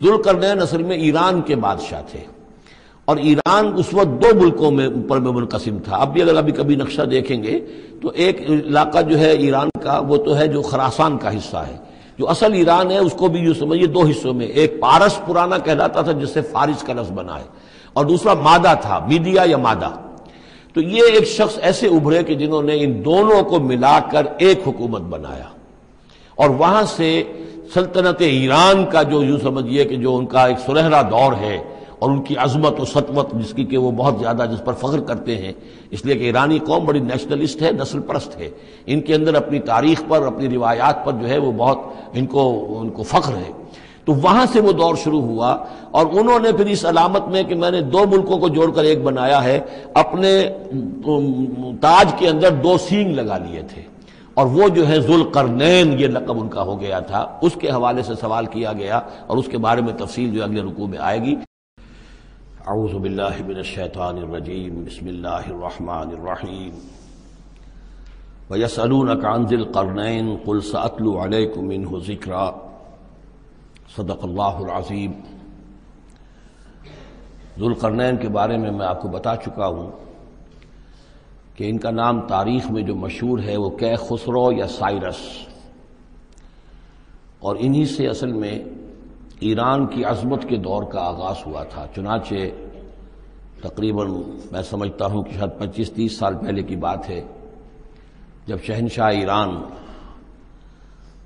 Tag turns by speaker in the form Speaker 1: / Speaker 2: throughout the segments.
Speaker 1: जुलकरनैन असल में ईरान के बादशाह थे। और ईरान उस वक्त दो मुल्कों में ऊपर में मुनकसिम था। अब भी अगर अभी कभी नक्शा देखेंगे तो एक इलाका जो है ईरान का, वो तो है जो खरासान का हिस्सा है। जो असल ईरान है, उसको भी यूँ समझिए दो हिस्सों में। एक पारस पुराना कहलाता था, जिससे फारिस का लफ्ज बना है। और दूसरा मादा था, मीडिया या मादा। तो ये एक शख्स ऐसे उभरे कि जिन्होंने इन दोनों को मिलाकर एक हुकूमत बनाया। और वहाँ से सल्तनत ईरान का जो यूँ समझिए कि जो उनका एक सुनहरा दौर है और उनकी अजमत और सतवत जिसकी कि वो बहुत ज़्यादा जिस पर फख्र करते हैं, इसलिए कि ईरानी कौम बड़ी नेशनलिस्ट है नस्ल परस्त है। इनके अंदर अपनी तारीख पर, अपनी रिवायात पर जो है वो बहुत इनको, उनको फख्र है। तो वहाँ से वो दौर शुरू हुआ और उन्होंने फिर इस अलामत में कि मैंने दो मुल्कों को जोड़कर एक बनाया है, अपने ताज के अंदर दो सींग लगा लिए थे। और वो जो है जुल करनैन ये लकब उनका हो गया था। उसके हवाले से सवाल किया गया और उसके बारे में तफसील जो अगले रुकू में आएगी। आउज़बिल्लिमिनशैतानरजीम बसमीम वयसलून कानजिल करनैन कुल सतलुमिन ज़िक्रा। सदक़ल्लाज़ीम जुलकरनैन के बारे में मैं आपको बता चुका हूँ कि इनका नाम तारीख में जो मशहूर है वो कै खुसरो या साइरस। और इन्हीं से असल में ईरान की अजमत के दौर का आगाज़ हुआ था। चुनाचे तकरीबन मैं समझता हूँ कि शायद पच्चीस तीस साल पहले की बात है, जब शहनशाह ईरान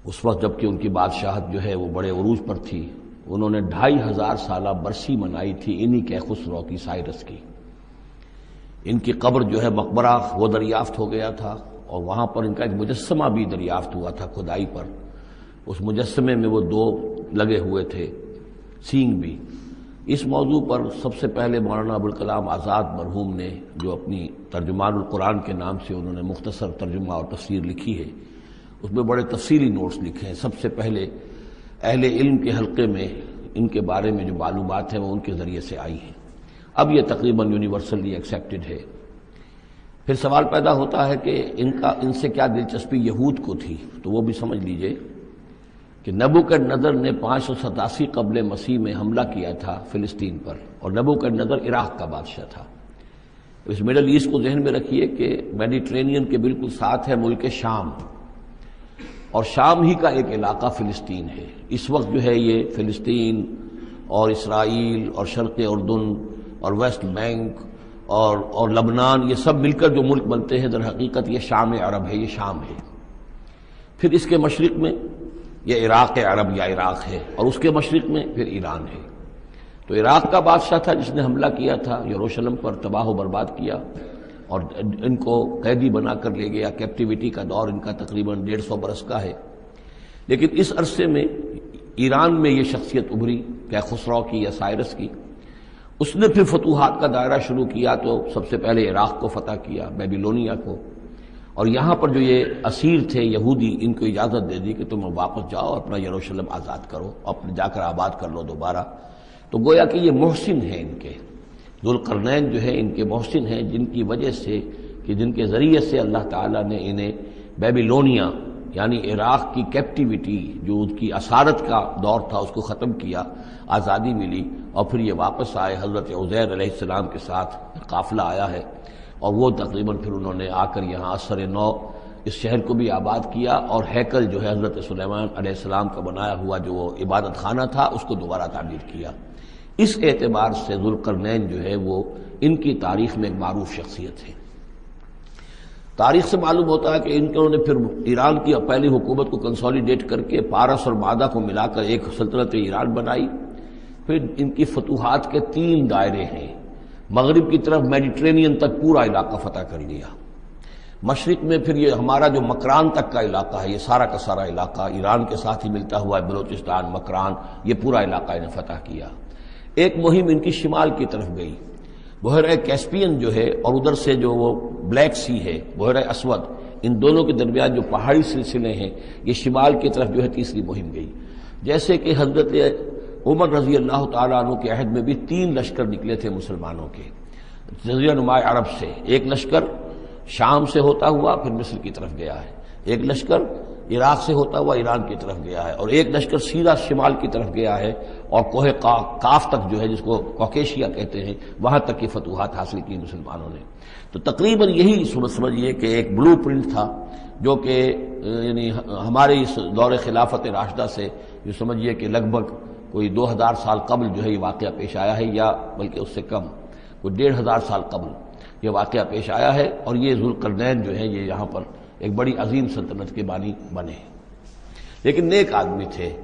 Speaker 1: उस वक्त जबकि उनकी बादशाहत जो है वो बड़े अरूज पर थी। उन्होंने ढाई हज़ार साल बरसी मनाई थी इन्हीं के खुसरो की, साइरस की। इनकी कब्र जो है मकबरा, वो दरियाफ्त हो गया था और वहाँ पर इनका एक मुजस्मा भी दरियाफ्त हुआ था खुदाई पर। उस मुजस्मे में वो दो लगे हुए थे, सींग भी। इस मौजू पर सबसे पहले मौलाना अबुल कलाम आज़ाद मरहूम ने, जो अपनी तर्जुमान कुरान के नाम से उन्होंने मुख्तसर तर्जुमा और तफसीर लिखी है, उसमें बड़े तफसीली नोट्स लिखे हैं। सबसे पहले अहले इल्म के हल्के में इनके बारे में जो मालूम है, वो उनके ज़रिए से आई हैं। अब ये तकरीबन यूनिवर्सली एक्सेप्टेड है। फिर सवाल पैदा होता है कि इनका, इनसे क्या दिलचस्पी यहूद को थी? तो वो भी समझ लीजिए कि नबू के नज़र ने पाँच सौ सतासी कबल मसीह में हमला किया था फिलिस्तीन पर, और नबू के नज़र इराक का बादशाह था। इस मिडल ईस्ट को जहन में रखिए कि मेडिट्रेनियन के बिल्कुल साथ है मुल्क शाम, और शाम ही का एक इलाका फिलिस्तीन है। इस वक्त जो है ये फिलिस्तीन और इसराइल और शर्क उर्दन और वेस्ट बैंक और और लबनान, ये सब मिलकर जो मुल्क बनते हैं, दर हकीकत ये शाम अरब है, ये शाम है। फिर इसके मशरक में यह इराक अरब या इराक है, और उसके मशरक में फिर ईरान है। तो इराक का बादशाह था जिसने हमला किया था, यरूशलेम पर तबाह बर्बाद किया, और इनको कैदी बनाकर ले गया। कैप्टिविटी का दौर इनका तकरीबन डेढ़ सौ बरस का है। लेकिन इस अरसे में ईरान में ये शख्सियत उभरी, क्या खुसरो की या साइरस की। उसने फिर फतूहत का दायरा शुरू किया तो सबसे पहले इराक को फतह किया, बेबीलोनिया को। और यहाँ पर जो ये असीर थे, यहूदी, इनको इजाज़त दे दी कि तुम वापस जाओ अपना यरूशलेम आज़ाद करो अपने जाकर आबाद कर लो दोबारा। तो गोया कि ये मोहसिन है इनके। दुलकरनैन जो है इनके मोहसिन हैं, जिनकी वजह से कि जिनके ज़रिए से अल्लाह ताला ने इन्हें बेबीलोनिया यानी इराक की कैप्टिविटी जो उसकी असारत का दौर था, उसको ख़त्म किया, आज़ादी मिली और फिर ये वापस आए। हज़रत उज़ैर के साथ काफिला आया है और वो तकरीबन फिर उन्होंने आकर यहाँ असर नौ इस शहर को भी आबाद किया और हैकल जो है हज़रत सलेमान सलाम का बनाया हुआ जो इबादत खाना था, उसको दोबारा तामीर किया। इस एतबार से जुलकरनैन जो है वो इनकी तारीख में एक मारूफ शख्सियत है। तारीख से मालूम होता है कि इन्होंने फिर ईरान की पहली हुकूमत को कंसोलिडेट करके पारस और मादा को मिलाकर एक सल्तनत ईरान बनाई। फिर इनकी फतूहत के तीन दायरे हैं। मगरब की तरफ़ मेडिट्रेनियन तक पूरा इलाका फतह कर लिया मशरक में फिर ये हमारा जो मकरान तक का इलाका है, ये सारा का सारा इलाका ईरान के साथ ही मिलता हुआ है, बलोचिस्तान, मकरान, ये पूरा इलाका इन्हें फतह किया। एक मुहिम इनकी शिमाल की तरफ़ गई। बहर कैस्पियन जो है और उधर से जो वो ब्लैक सी है बहर असवद। इन दोनों के दरमियान जो पहाड़ी सिलसिले हैं, ये शिमाल की तरफ़ जो है तीसरी मुहिम गई। जैसे कि हज़रत उमर रज़ी अल्लाह तु के अहद में भी तीन लश्कर निकले थे मुसलमानों के। जजिया नुमा अरब से एक लश्कर, शाम से होता हुआ फिर मिस्र की तरफ़ गया है। एक लश्कर इराक से होता हुआ ईरान की तरफ़ गया है और एक लश्कर सीधा शिमाल की तरफ़ गया है और कोहे का, काफ तक जो है जिसको कॉकेशिया कहते हैं वहाँ तक की फतूहत हासिल की मुसलमानों ने। तो तकरीबन यही समझिए कि एक ब्लू प्रिंट था जो कि यानी हमारे इस दौर खिलाफत राशदा से जो समझिए कि लगभग कोई दो हज़ार साल कबल जो है ये वाक़ पेश आया है या बल्कि उससे कम कोई डेढ़ हज़ार साल कबल ये वाक़ पेश आया है और ये जुलकरनैन जो है ये यहाँ पर एक बड़ी अजीम सल्तनत के बानी बने। लेकिन नेक आदमी थे।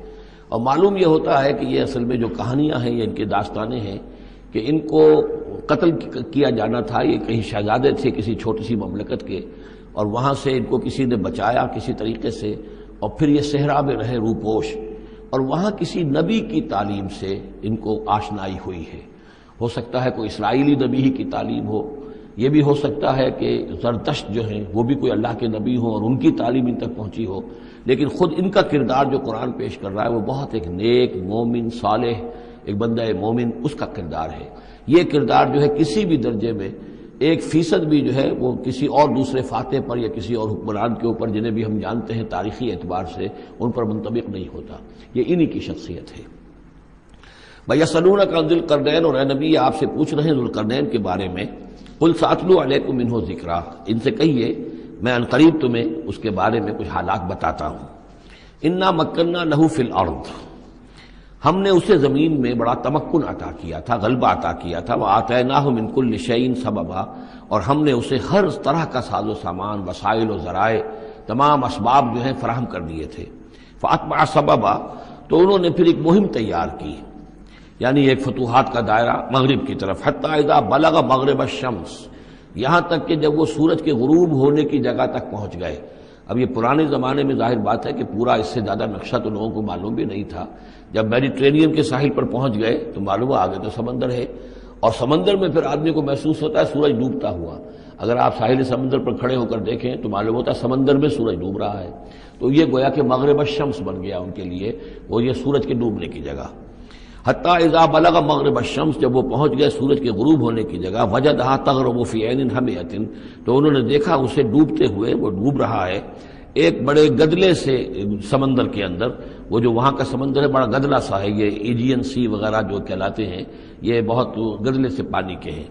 Speaker 1: और मालूम यह होता है कि ये असल में जो कहानियाँ हैं, ये इनके दास्तानें हैं कि इनको कत्ल किया जाना था। ये कहीं शहजादे थे किसी छोटी सी ममलकत के। और वहाँ से इनको किसी ने बचाया किसी तरीके से। और फिर ये सहरा में रहे रूपोश। और वहाँ किसी नबी की तालीम से इनको आशनाई हुई है। हो सकता है कोई इसराइली नबी ही की तालीम हो। ये भी हो सकता है कि जरदश्त जो हैं, वो भी कोई अल्लाह के नबी हो और उनकी तालीम इन तक पहुँची हो। लेकिन खुद इनका किरदार जो कुरान पेश कर रहा है, वो बहुत एक नेक, मोमिन, सालेह, एक बंदा मोमिन, उसका किरदार है। ये किरदार जो है किसी भी दर्जे में, एक फ़ीसद भी जो है, वो किसी और दूसरे फाते पर या किसी और हुक्मरान के ऊपर, जिन्हें भी हम जानते हैं तारीखी एतबार से, उन पर मुंतबिक नहीं होता। ये इन्हीं की शख्सियत है। भैया सलूना का दिल करनैन और नबी आपसे पूछ रहे हैं जुलकरनैन के बारे में। कुल सातलू अलैकुम मिनहो जिक्रा। इनसे कहिए, मैं अनकरीब तुम्हें उसके बारे में कुछ हालात बताता हूँ। इन्ना मक्कन्ना लहू फिल अर्द। हमने उसे ज़मीन में बड़ा तमक्न अता किया था, गलबा अता किया था। वह आतना हो मिनकुल शैन सबबा। और हमने उसे हर तरह का साजो सामान, वसाइल ज़राए, तमाम इसबाब जो है फराहम कर दिए थे। फातमा सबबा तो उन्होंने फिर एक मुहिम तैयार की। यानी एक फतूहत का दायरा मगरब की तरफ़। हत्या बलग मगरब शम्स यहाँ तक कि जब वो सूरज के गुरूब होने की जगह तक पहुँच गए। अब ये पुराने ज़माने में ज़ाहिर बात है कि पूरा इससे ज़्यादा नक्शा तो लोगों को मालूम भी नहीं था। जब मेडिट्रेनियन के साहिल पर पहुँच गए तो मालूम आगे तो समंदर है। और समंदर में फिर आदमी को महसूस होता है सूरज डूबता हुआ। अगर आप साहिल समंदर पर खड़े होकर देखें तो मालूम होता है समंदर में सूरज डूब रहा है। तो ये गोया कि मगरब शम्स बन गया उनके लिए, वो ये सूरज के डूबने की जगह। हत्या इज़ा बलग मगरब शम्स जब वो पहुँच गए सूरज के गुरूब होने की जगह वजह दहा तगरब फ़ियन हमेतिन तो उन्होंने देखा उसे डूबते हुए, वो डूब रहा है, एक बड़े गदले से, समंदर के अंदर, वो जो वहाँ का समंदर है, बड़ा गदला सा है, ये एजियन सी वगैरह जो कहलाते हैं, ये बहुत गदले से पानी के हैं।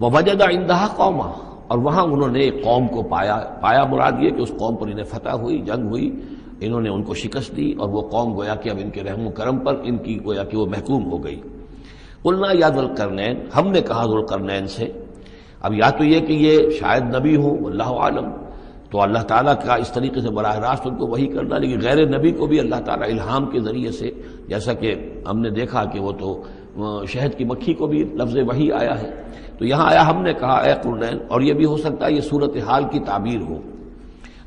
Speaker 1: वह वजदा इंदहा कौमा, और वहाँ उन्होंने एक कौम को पाया पाया मुराद ये कि उस कौम पर इन्हें फतह हुई, जंग हुई इन्होंने उनको शिकस्त दी और वो कौम गोया कि अब इनके रहम करम पर इनकी गोया कि वो महकूम हो गई। उल्ला यादुल करनैन हमने कहा करनैन से, अब या तो ये कि ये शायद नबी हो अल्लाह आलम। तो अल्लाह ताला का इस तरीके से बरह रास्त उनको वही करना, लेकिन गैर नबी को भी अल्लाह ताला इल्हाम के ज़रिए से, जैसा कि हमने देखा कि वो तो शहद की मक्खी को भी लफ्ज़ वही आया है। तो यहाँ आया हमने कहा, ए कुरनैन, और यह भी हो सकता है ये सूरत हाल की ताबीर हो।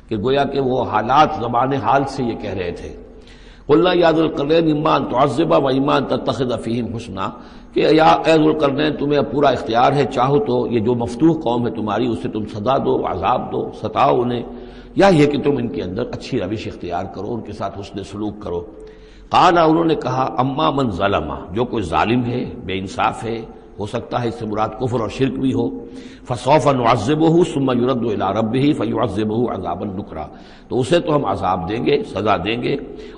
Speaker 1: कि गोया के वो हालात जबान हाल से ये कह रहे थे। कुल्ला यादुलकरैन ईमान तज़बा व ईमान तखद फ़ीम हुसना। कि तुम्हें पूरा इख्तियार है, चाहो तो ये जो मफतूह कौम है तुम्हारी, उसे तुम सदा दो आज़ाब दो, सताओ उन्हें। या ये कि तुम इनके अंदर अच्छी रविश इख्तियार करो, उनके साथ उसने सलूक करो। काना उन्होंने कहा, अम्मा मन जलमा, जो कोई जालिम है, बेइंसाफ है हो सकता है इससे मुराद कुफर और शिरक भी हो। फसौफ़ नज़ब हो सुम्मा युरद रब ही फ़युज़ब अजाबन नुकरा। तो उसे तो हम अजाब देंगे, सजा देंगे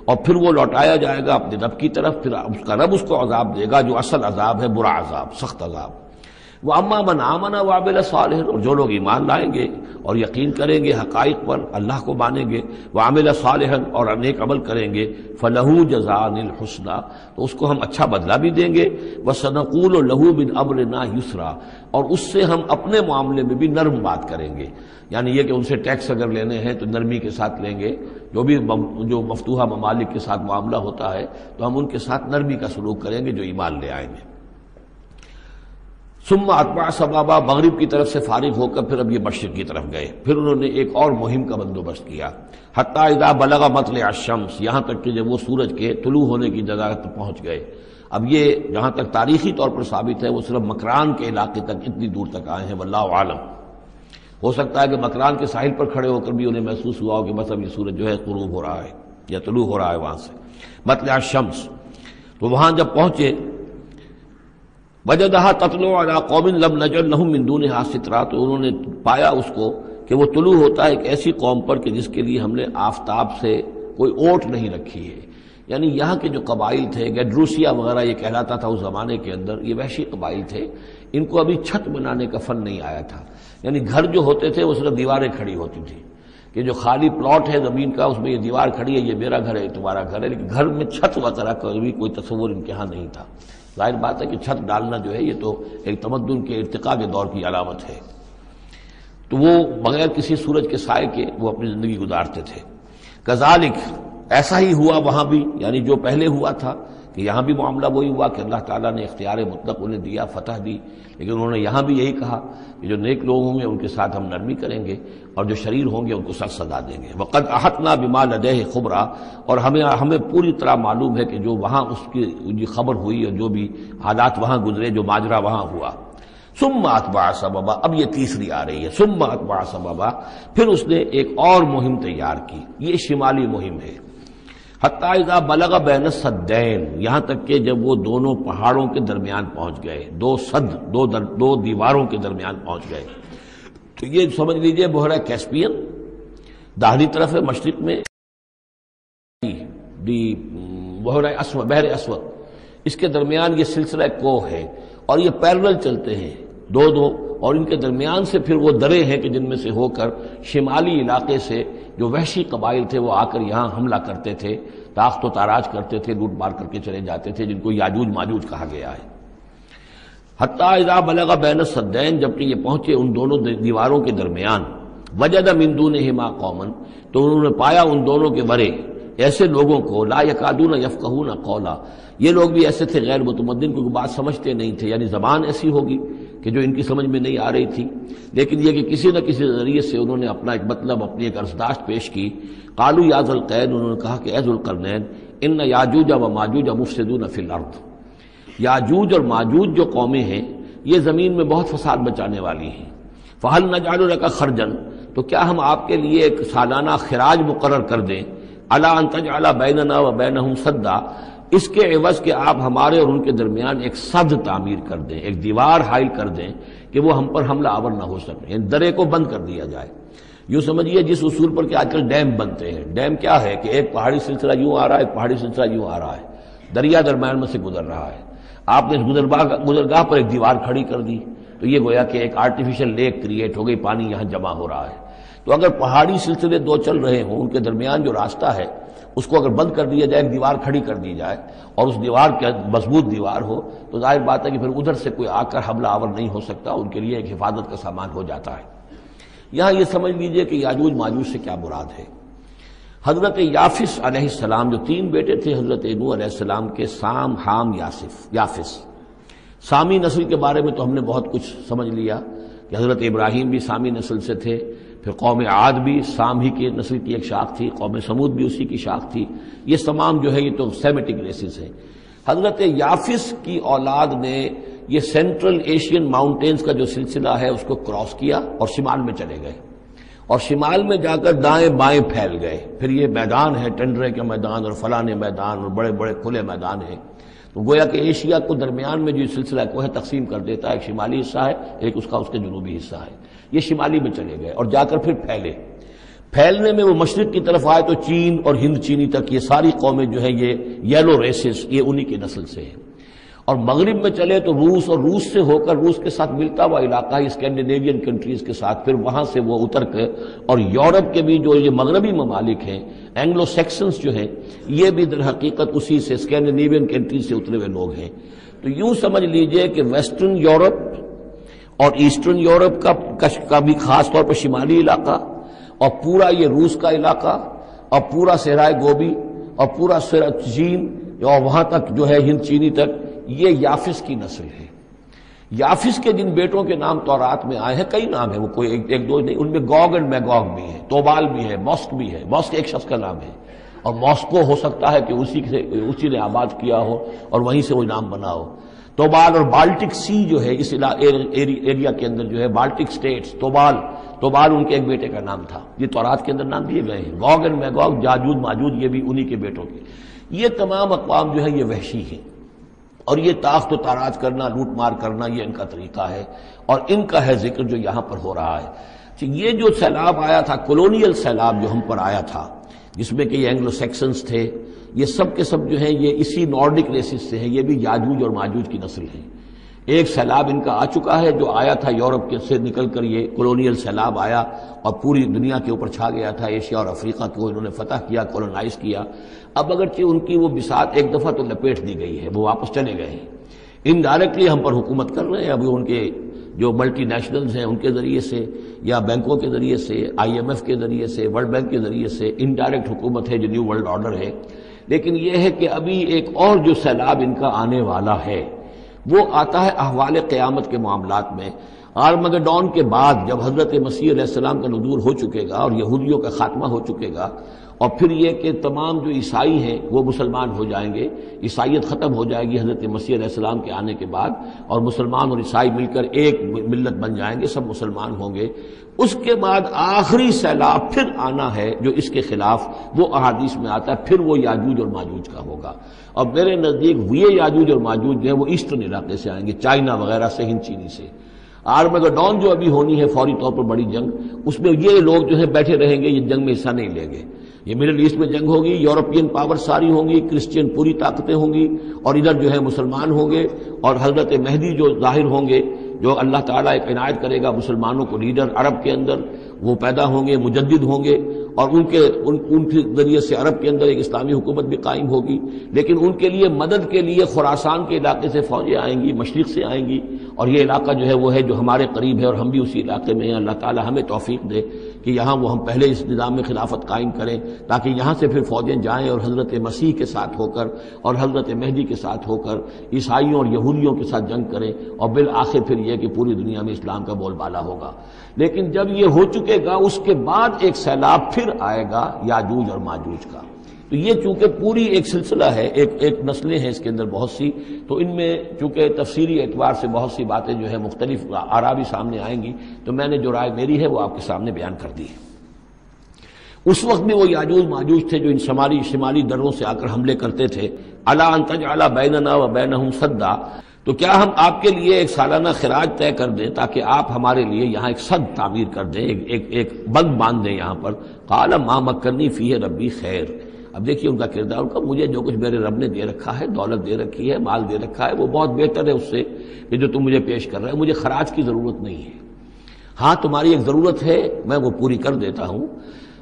Speaker 1: और फिर वो लौटाया जाएगा अपने रब की तरफ़, फिर उसका रब उसको अजाब देगा जो असल अजाब है, बुरा अजाब, सख्त अजाब। वह अम्मा मन आमना वाबिल साल और जो लोग ईमान लाएँगे और यकीन करेंगे, हकाइक पर अल्लाह को मानेंगे वामिल सालहन और अनेक अमल करेंगे, फ़लहू जजानिल हुसना तो उसको हम अच्छा बदला भी देंगे, व सनकूल लहू बिन अमर ना युसरा, और उससे हम अपने मामले में भी नर्म बात करेंगे। यानी यह कि उनसे टैक्स अगर लेने हैं तो नरमी के साथ लेंगे, जो भी जो मफतूहा ममालिक के साथ मामला होता है तो हम उनके साथ नरमी का सलूक करेंगे, जो ईमान ले आएँगे सुम्मा अतबा सबाबा मगरब की तरफ़ से फारिग होकर फिर अब ये मशरक की तरफ़ गए। फिर उन्होंने एक और मुहिम का बंदोबस्त किया। हत्या बलगा मतल अशम्स यहाँ तक कि जब वो सूरज के तुलू होने की जगह तक पहुँच गए। अब ये जहाँ तक तारीखी तौर पर साबित है, वो सिर्फ़ मकरान के इलाके तक इतनी दूर तक आए हैं वल्ला आलम। हो सकता है कि मकरान के साहिल पर खड़े होकर भी उन्हें महसूस हुआ हो कि बस अब ये सूरज जो है कुरूब हो रहा है, या तुलू हो रहा है वहाँ से। मतलब शम्स तो वहाँ जब पहुँचे वजदहा ततलो अला कौमिन लब नज़र नहम मिंदून हासितरा तो उन्होंने पाया उसको कि वो तुलू होता है एक ऐसी कौम पर कि जिसके लिए हमने आफ्ताब से कोई ओट नहीं रखी है। यानी यहाँ के जो कबाइल थे, गैड्रूसिया वगैरह ये कहलाता था उस जमाने के अंदर, ये वैशी कबाइल थे। इनको अभी छत बनाने का फन नहीं आया था। यानी घर जो होते थे, वो सिर्फ़ दीवारें खड़ी होती थी। कि जो खाली प्लॉट है ज़मीन का, उसमें ये दीवार खड़ी है, ये मेरा घर है तुम्हारा घर है, लेकिन घर में छत वगैरह का भी कोई तस्वुर इनके यहाँ नहीं था। ज़ाहिर बात है कि छत डालना जो है, ये तो एक तमद्दन के इरतका के दौर की अलामत है। तो वो बगैर किसी सूरज के साय के वो अपनी ज़िंदगी गुजारते थे। कजालिक ऐसा ही हुआ वहाँ भी, यानी जो पहले हुआ था कि यहाँ भी मामला वही हुआ कि अल्लाह ताला ने इख्तियार मुतलक उन्हें दिया, फतह दी। लेकिन उन्होंने यहाँ भी यही कहा कि जो नेक लोग होंगे, उनके साथ हम नरमी करेंगे और जो शरीर होंगे, उनको सच सजा देंगे। वक़द आहतना बिमा लदेह खुबरा, और हमें हमें पूरी तरह मालूम है कि जो वहाँ उसकी खबर हुई और जो भी हालात वहाँ गुजरे, जो माजरा वहाँ हुआ। सुम्मा अतबा सबबा, अब ये तीसरी आ रही है। सुम्मा अतबा सबबा, फिर उसने एक और मुहिम तैयार की। ये शिमाली मुहिम है। हत्याजा बलगा बैन सद्दैन। यहाँ तक कि जब वो दोनों पहाड़ों के दरमियान पहुँच गए दो सद दो दर, दो दीवारों के दरमियान पहुँच गए। तो ये समझ लीजिए बोहरा कैस्पियन। दाहरी तरफ़ है मशरक में। बोहरा असवद बहर असवद। इसके दरमियान ये सिलसिला को है। और ये पैरल चलते हैं। दो दो और इनके दरमियान से फिर वो दरे हैं कि जिनमें से होकर शिमाली इलाके से जो वहशी कबाइल थे वो आकर यहाँ हमला करते थे, ताख्त ताराज करते थे लूट मार करके चले जाते थे, जिनको याजूज माजूज कहा गया है। हत्या बलगा बैन सद्दैन, जबकि ये पहुँचे उन दोनों दीवारों के दरमियान। वजद मिंदू ने हिमा कौमन तो उन्होंने पाया उन दोनों के बरे। ऐसे लोगों को, ला यकादू न यफकहू न कौला। ये लोग भी ऐसे थे गैर मुतमदिन क्योंकि बात समझते नहीं थे। यानी जबान ऐसी होगी कि जो इनकी समझ में नहीं आ रही थी। लेकिन यह कि किसी न किसी नज़रिए से उन्होंने अपना एक मतलब अपनी एक अर्जदाश्त पेश की। कालू याजल कैद उन्होंने कहा कि एजुल करनैन इन याजूजा व माजूजा मुफसदून फिल अर्द। याजूज और माजूज जो कौमें हैं, ये ज़मीन में बहुत फसाद बचाने वाली हैं। फहल न जालू का खर्जन तो क्या हम आपके लिए एक सालाना खराज मुकर कर दें? अला अला बैनना व बैन सद्दा। इसके एवज के आप हमारे और उनके दरमियान एक सद तामीर कर दें, एक दीवार हाइल कर दें कि वो हम पर हमला आवर ना हो सके। इन दरे को बंद कर दिया जाए। यूँ समझिए जिस उसूल पर कि आजकल डैम बनते हैं। डैम क्या है कि एक पहाड़ी सिलसिला यूँ आ रहा है, एक पहाड़ी सिलसिला यूँ आ रहा है। दरिया दरम्यान में से गुजर रहा है। आपने गुजरबाह गुजरगाह पर एक दीवार खड़ी कर दी। तो ये गोया कि एक आर्टिफिशियल लेक क्रिएट हो गई, पानी यहाँ जमा हो रहा है। तो अगर पहाड़ी सिलसिले दो चल रहे हों, उनके दरमियान जो रास्ता है, उसको अगर बंद कर दिया जाए, एक दीवार खड़ी कर दी जाए, और उस दीवार के मज़बूत दीवार हो तो ज़ाहिर बात है कि फिर उधर से कोई आकर हमला आवर नहीं हो सकता, उनके लिए एक हिफाजत का सामान हो जाता है। यहाँ ये समझ लीजिए कि याजूज माजूज से क्या मुराद है। हज़रत याफिस सलाम, जो तीन बेटे थे, हज़रत नू सलाम के साम, हाम, यासिफ, याफिस। सामी नस्ल के बारे में तो हमने बहुत कुछ समझ लिया। कि हज़रत इब्राहिम भी सामी नस्ल से थे, फिर कौम आद भी साम ही की नस्ल की एक शाख थी, कौम समूद भी उसी की शाख थी। ये तमाम जो है, ये तो सेमेटिक रेसिस है। हज़रत याफिस की औलाद ने ये सेंट्रल एशियन माउंटेन्स का जो सिलसिला है, उसको क्रॉस किया और शिमाल में चले गए। और शिमाल में जाकर दाएँ बाएँ फैल गए। फिर ये मैदान है, टंडरे के मैदान और फलाने मैदान और बड़े बड़े खुले मैदान हैं। तो गोया कि एशिया को दरमियान में जो सिलसिला को है तकसीम कर देता है, एक शिमाली हिस्सा है, एक उसका उसके जनूबी हिस्सा है। ये शिमाली में चले गए और जाकर फिर फैले। फैलने में वो मशरक की तरफ़ आए तो चीन और हिंद चीनी तक ये सारी कौमें जो है, ये येलो रेसिस ये उन्हीं की नस्ल से है। और मगरब में चले तो रूस और रूस से होकर रूस के साथ मिलता हुआ इलाका स्कैंडिनेवियन कंट्रीज़ के साथ। फिर वहाँ से वो उतर कर और यूरोप के भी जो ये मगरबी ममालिक हैं एंग्लो सेक्शंस जो हैं ये भी दर हकीकत उसी से स्कैंडिनेवियन कंट्रीज़ से उतरे हुए लोग हैं। तो यूँ समझ लीजिए कि वेस्टर्न यूरोप और ईस्टर्न यूरोप का, का भी खास तौर पर शिमाली इलाका और पूरा ये रूस का इलाका और पूरा सहराय गोभी और पूरा चीन और वहाँ तक जो है हिंद चीनी तक ये याफिस की नस्ल है। याफिस के जिन बेटों के नाम तौरात में आए हैं कई नाम है वो कोई एक, एक दो नहीं उनमें गॉग एंड मैगॉग भी है तोबाल भी है मॉस्क भी है मॉस्क एक शख्स का नाम है। और मॉस्को हो सकता है कि उसी से उसी ने आबाद किया हो और वहीं से वो नाम बना हो। तोबाल और बाल्टिक सी जो है इस एरिया के अंदर जो है बाल्टिक स्टेट्स तोबाल तोबाल उनके एक बेटे का नाम था। ये तौरात के अंदर नाम दिए गए हैं। गॉग एंड मैगॉग जाजूद माजूद ये भी उन्हीं के बेटों के। ये तमाम अकवाम जो है ये वहशी हैं। और ये ताख्त ताराज करना लूट मार करना, ये इनका तरीका है। और इनका है ज़िक्र जो यहाँ पर हो रहा है। तो ये जो सैलाब आया था कॉलोनियल सैलाब जो हम पर आया था, जिसमें कि एंग्लो सेक्शंस थे, ये सब के सब जो है, ये इसी नॉर्डिक रेसिस से हैं, ये भी याजूज और माजूज की नस्ल है। एक सैलाब इनका आ चुका है, जो आया था यूरोप के से निकल कर ये कॉलोनियल सैलाब आया और पूरी दुनिया के ऊपर छा गया था, एशिया और अफ्रीका को इन्होंने फतह किया कॉलोनाइज किया। अब अगर अगरचे उनकी वो बिसात एक दफ़ा तो लपेट दी गई है, वो वापस चले गए हैं। इनडायरेक्टली हम पर हुकूमत कर रहे हैं, अभी उनके जो मल्टी हैं उनके ज़रिए से, या बैंकों के ज़रिए से आईएमएफ के ज़रिए से वर्ल्ड बैंक के ज़रिए से इनडायरेक्ट हुकूमत है, जो न्यू वर्ल्ड ऑर्डर है। लेकिन यह है कि अभी एक और जो सैलाब इनका आने वाला है वो आता है अहवाल क़्यामत के मामला में। आर्मगडॉन के बाद जब हज़रत मसीह का नदूर हो चुकेगा और यहूदियों का खात्मा हो चुकेगा और फिर ये कि तमाम जो ईसाई हैं, वो मुसलमान हो जाएँगे। ईसाइत ख़त्म हो जाएगी हज़रत मसीह सलाम के आने के बाद और मुसलमान और ईसाई मिलकर एक मिल्लत बन जाएँगे, सब मुसलमान होंगे। उसके बाद आखिरी सैलाब फिर आना है, जो इसके खिलाफ वो अहादीस में आता है, फिर वो याजूज और माजूज का होगा। और मेरे नज़दीक ये याजूज और माजूज जो है, वो ईस्टर्न इलाके से आएँगे, चाइना वगैरह से, हिंद, चीनी से। आर्मगडॉन जो अभी होनी है, फौरी तौर पर बड़ी जंग, उसमें ये लोग जो है, बैठे रहेंगे, ये जंग में हिस्सा नहीं लेंगे। ये मिडिल ईस्ट में जंग होगी यूरोपियन पावर सारी होंगी क्रिश्चियन पूरी ताकतें होंगी और इधर जो है मुसलमान होंगे और हज़रत मेहदी जो ज़ाहिर होंगे जो अल्लाह ताला एक इनायत करेगा मुसलमानों को लीडर अरब के अंदर वो पैदा होंगे मुजद होंगे और उनके उन, उनके ज़रिए से अरब के अंदर एक इस्लामी हुकूमत भी कायम होगी। लेकिन उनके लिए मदद के लिए खुरासान के इलाके से फौजें आएँगी मशरक से आएँगी और ये इलाका जो है वो है जो हमारे करीब है और हम भी उसी इलाके में हैं। अल्लाह ताला हमें तोफ़ी दे। कि यहाँ वो हम पहले इस निज़ाम में खिलाफत कायम करें, ताकि यहाँ से फिर फौजें जाएँ और हज़रत मसीह के साथ होकर और हज़रत मेहदी के साथ होकर ईसाइयों और यहूदियों के साथ जंग करें और बिल आखिर फिर यह कि पूरी दुनिया में इस्लाम का बोलबाला होगा। लेकिन जब ये हो चुकेगा, उसके बाद एक सैलाब फिर आएगा, याजूज और माजूज का। तो ये चूँकि पूरी एक सिलसिला है एक एक नस्लें हैं इसके अंदर बहुत सी तो इनमें चूँकि तफसीरी एतवार से बहुत सी बातें जो है मुख्तलिफ़ आरा भी सामने आएँगी तो मैंने जो राय मेरी है वो आपके सामने बयान कर दी है। उस वक्त भी वो याजूज माजूज थे जो इन शमाली शिमाली दरों से आकर हमले करते थे। अला अंतज अला बैनना व बैन सद्दा। तो क्या हम आपके लिए एक सालाना खराज तय कर दें ताकि आप हमारे लिए यहाँ एक सद तामीर कर दें एक एक, एक बंद बाँध दें यहाँ पर? काला माँ मक्कनी फ़ी रबी खैर। अब देखिए उनका किरदार, उनका मुझे जो कुछ मेरे रब ने दे रखा है, दौलत दे रखी है, माल दे रखा है, वो बहुत बेहतर है उससे कि जो तुम मुझे पेश कर रहे हो। मुझे खराज की ज़रूरत नहीं है। हाँ तुम्हारी एक ज़रूरत है, मैं वो पूरी कर देता हूँ।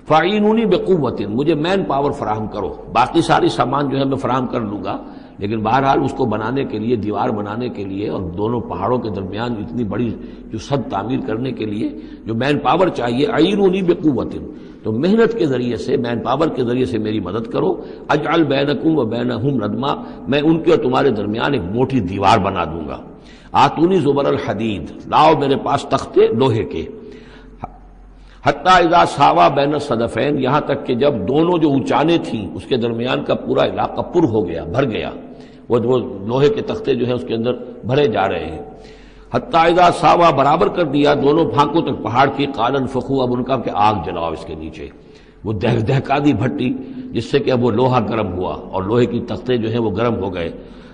Speaker 1: फ़ाइनूनी बेकुवतिन मुझे मैन पावर फराहम करो। बाकी सारी सामान जो है मैं फराहम कर लूँगा, लेकिन बहरहाल उसको बनाने के लिए, दीवार बनाने के लिए और दोनों पहाड़ों के दरमियान इतनी बड़ी जो सद तामीर करने के लिए जो मैन पावर चाहिए आईनूनी बेकुवतिन तो मेहनत के ज़रिए से मैन पावर के ज़रिए से मेरी मदद करो। अजल बैनकुम व बैन हम रदमा, मैं उनके और तुम्हारे दरमियान एक मोटी दीवार बना दूँगा। आतूनी जुबर अल हदीद, लाओ मेरे पास तख्ते लोहे के। हत्ता इजा सावा बैन सदफैन, यहाँ तक कि जब दोनों जो ऊंचाने थी, उसके दरमियान का पूरा इलाका पुर हो गया, भर गया। वो लोहे के तख्ते जो है, उसके अंदर भरे जा रहे हैं। हत्याजा सावा बराबर कर दिया, दोनों फांकों तक पहाड़ की कालन, फखू, अब उनका के आग जलाओ इसके नीचे। वो दह दहका दी भट्टी, जिससे कि अब वो लोहा गर्म हुआ, और लोहे की तख्ते जो है वो गर्म हो गए।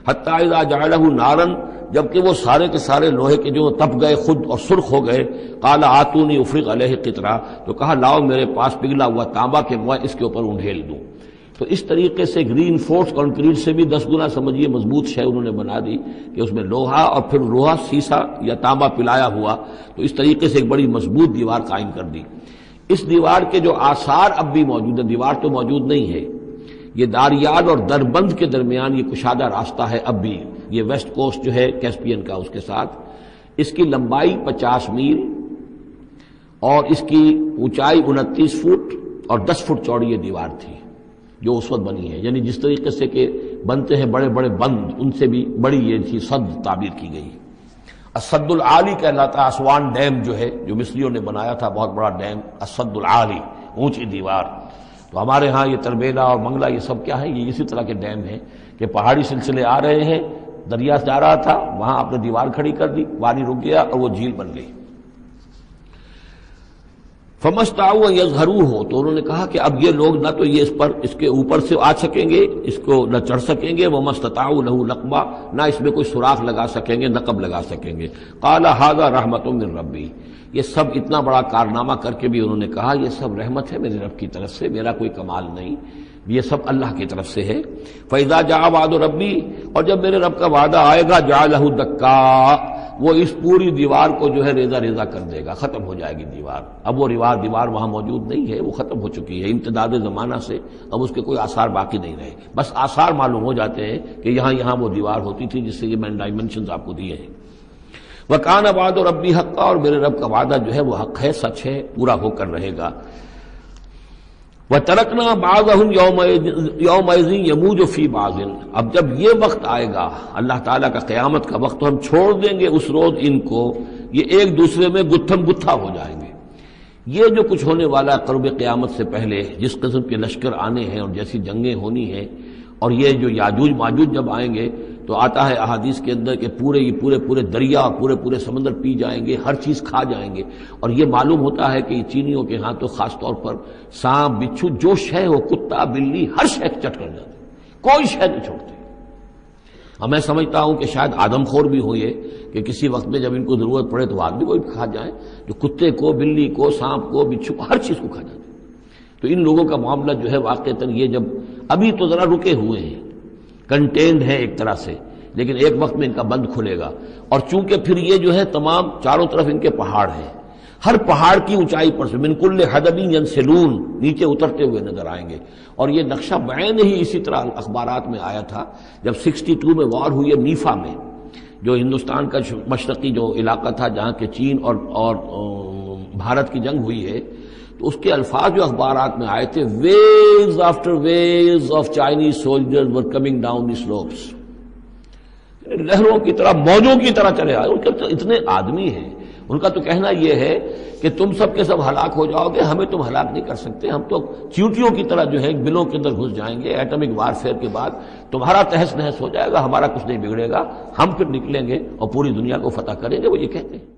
Speaker 1: हत्याजा जालहू नारन, जबकि वो सारे के सारे लोहे के जो तप गए, खुद और सुर्ख हो गए। काला आतूनी उफ्रिक अलह कितरा तो कहा, लाओ मेरे पास पिघला हुआ तांबा के मुआ इसके ऊपर उंढेल दूँ। तो इस तरीके से ग्रीन फोर्स कंक्रीट से भी दस गुना समझिए मज़बूत शय उन्होंने बना दी कि उसमें लोहा और फिर लोहा सीसा या तांबा पिलाया हुआ। तो इस तरीके से एक बड़ी मज़बूत दीवार कायम कर दी। इस दीवार के जो आसार अब भी मौजूद है, दीवार तो मौजूद नहीं है। ये दारियाल और दरबंद के दरमियान ये कुशादा रास्ता है अब भी। ये वेस्ट कोस्ट जो है, कैस्पियन का उसके साथ। इसकी लंबाई पचास मील और इसकी ऊंचाई उनतीस फुट और दस फुट चौड़ी ये दीवार थी। जो उस वक्त बनी है। यानी जिस तरीके से के बनते हैं बड़े बड़े बंद, उनसे भी बड़ी ये थी, सद ताबीर की गई। असदुल आली कहलाता आसवान डैम जो है, जो मिस्रियों ने बनाया था, बहुत बड़ा डैम असदुल आली, ऊँची दीवार। तो हमारे यहाँ ये तरबेला और मंगला, ये सब क्या है? ये इसी तरह के डैम है कि पहाड़ी सिलसिले आ रहे हैं, दरिया जा रहा था, वहाँ आपने दीवार खड़ी कर दी पानी रुक गया और वो झील बन गई। फमस्ताऊ यजहरू हो। तो उन्होंने कहा कि अब ये लोग ना तो ये इस पर, इसके ऊपर से आ सकेंगे, इसको न चढ़ सकेंगे वह मस्तताऊ लहू नकबा ना इसमें कोई सुराख लगा सकेंगे नकब लगा सकेंगे। काला हाजा रहमत मिन रबी ये सब इतना बड़ा कारनामा करके भी उन्होंने कहा यह सब रहमत है मेरे रब की तरफ़ से, मेरा कोई कमाल नहीं। ये सब अल्लाह की तरफ़ से है। फैजा जा वाद रबी और जब मेरे रब का वादा आएगा जा लहू दक्का वो इस पूरी दीवार को जो है रेजा रेजा कर देगा, खत्म हो जाएगी दीवार। अब वो रिवार दीवार वहाँ मौजूद नहीं है, वो खत्म हो चुकी है, इम्तदाद जमाना से, अब उसके कोई आसार बाकी नहीं रहे। बस आसार मालूम हो जाते हैं कि यहाँ यहाँ वो दीवार होती थी, जिससे ये मैंने डायमेंशन आपको दिए हैं। वह कान वाद और रबी हक्का, और मेरे रब का वादा जो है, वो हक है, सच है, पूरा होकर रहेगा। वह तरकना बाज यौमजी यमूज फ़ी बाजिन अब जब ये वक्त आएगा, अल्लाह ताला का क्यामत का वक्त तो हम छोड़ देंगे उस रोज इनको, ये एक दूसरे में गुत्थम गुत्था हो जाएँगे। ये जो कुछ होने वाला करब क्यामत से पहले, जिस किस्म के लश्कर आने हैं और जैसी जंगें होनी हैं, और ये जो याजूज माजूज जब आएँगे तो आता है अहादीस के अंदर के पूरे ये पूरे पूरे दरिया, पूरे पूरे समंदर पी जाएँगे, हर चीज़ खा जाएँगे। और ये मालूम होता है कि चीनियों के हाथ तो खासतौर पर सांप, बिच्छू, जो शय हो, कुत्ता, बिल्ली, हर शय चट कर जाते कोई शय नहीं छोड़ते। अब मैं समझता हूँ कि शायद आदमखोर भी हो ये कि किसी वक्त में जब इनको ज़रूरत पड़े तो आदमी को भी खा जाए, जो कुत्ते को, बिल्ली को, सांप को, बिच्छू को, हर चीज़ को खा जाते तो इन लोगों का मामला जो है वाकता ये जब अभी तो जरा रुके हुए हैं कंटेन्ड है एक तरह से लेकिन एक वक्त में इनका बंद खुलेगा। और चूँकि फिर ये जो है तमाम चारों तरफ़ इनके पहाड़ हैं हर पहाड़ की ऊंचाई पर से बिनकुल हदबी सलून नीचे उतरते हुए नज़र आएँगे। और ये नक्शा बैन ही इसी तरह अखबार में आया था जब 62 में वार हुई है नीफा में जो हिंदुस्तान का मशरकी जो इलाका था जहाँ के चीन और, और भारत की जंग हुई है तो उसके अल्फाज जो अखबार में आए थे waves after waves of Chinese soldiers were coming down the slopes लहरों की तरह, मौजों की तरह चले आए। उनके तो इतने आदमी हैं। उनका तो कहना यह है कि तुम सब के सब हलाक हो जाओगे, हमें तुम हलाक नहीं कर सकते। हम तो चींटियों की तरह जो है, बिलों के अंदर घुस जाएँगे। एटॉमिक वारफेयर के बाद तुम्हारा तहस नहस हो जाएगा, हमारा कुछ नहीं बिगड़ेगा। हम फिर निकलेंगे और पूरी दुनिया को फतह करेंगे, वो ये कहते हैं।